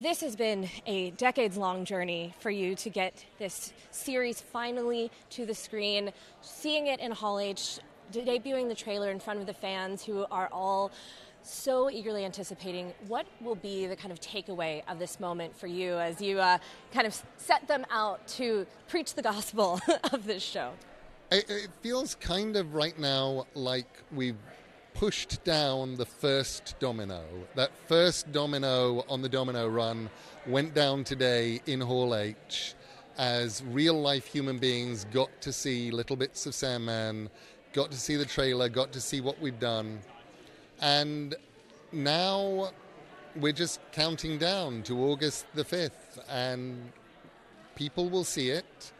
This has been a decades long journey for you to get this series finally to the screen, seeing it in Hall H, debuting the trailer in front of the fans who are all so eagerly anticipating. What will be the kind of takeaway of this moment for you as you uh, kind of set them out to preach the gospel of this show? It, it feels kind of right now like we've pushed down the first domino. That first domino on the domino run went down today in Hall H as real life human beings got to see little bits of Sandman, got to see the trailer, got to see what we've done. And now we're just counting down to August the 5th, and people will see it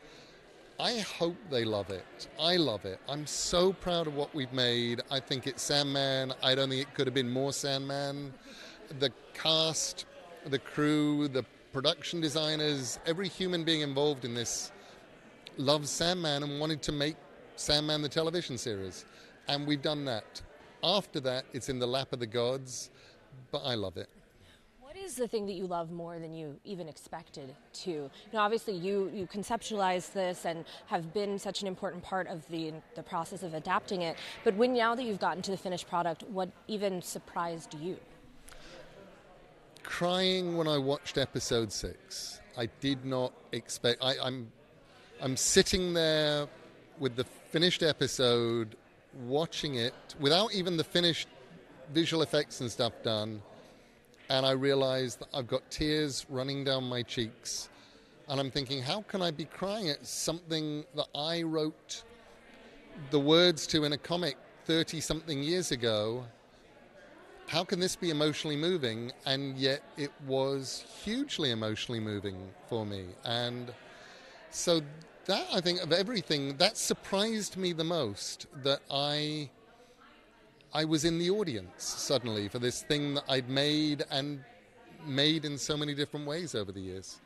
I hope they love it. I love it. I'm so proud of what we've made. I think it's Sandman. I don't think it could have been more Sandman. The cast, the crew, the production designers, every human being involved in this loves Sandman and wanted to make Sandman the television series. And we've done that. After that, it's in the lap of the gods, but I love it is the thing that you love more than you even expected to? Know, obviously you you conceptualized this and have been such an important part of the the process of adapting it. But when now that you've gotten to the finished product, what even surprised you? Crying when I watched episode six. I did not expect. I, I'm I'm sitting there with the finished episode, watching it without even the finished visual effects and stuff done and I realized that I've got tears running down my cheeks. And I'm thinking, how can I be crying at something that I wrote the words to in a comic 30 something years ago? How can this be emotionally moving? And yet it was hugely emotionally moving for me. And so that, I think, of everything, that surprised me the most that I I was in the audience suddenly for this thing that I'd made and made in so many different ways over the years.